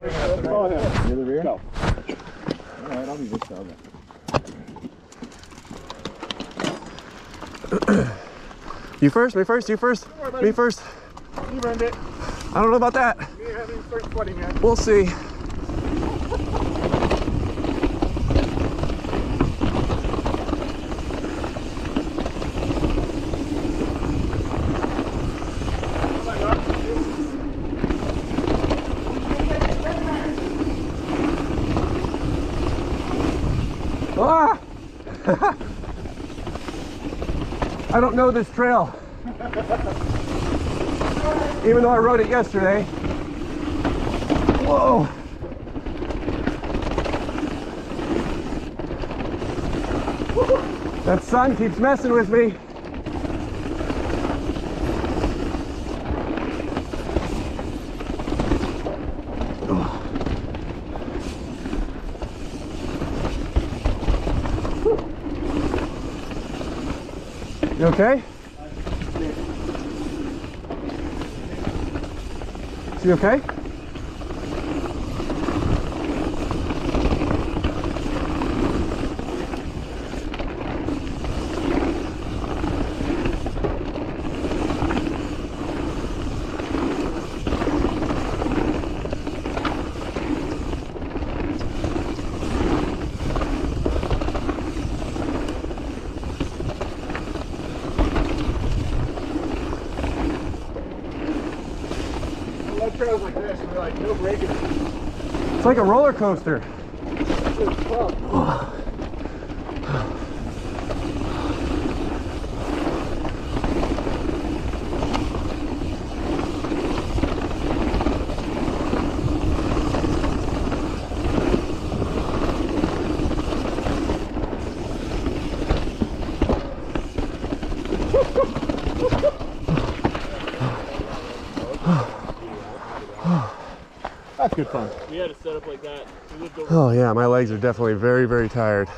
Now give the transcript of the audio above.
Near the rear? Go. All right, I'll be this. You first, me first, you first, me first. You've earned it. I don't know about that. You haven't even started yet. We'll see. Ah! I don't know this trail. Even though I rode it yesterday. Whoa! That sun keeps messing with me. You okay? Is okay? Trails like this. We're like no braking. It's like a roller coaster. It's tough. That's good fun. We had a setup like that. We lived over Oh yeah, my legs are definitely very, very tired.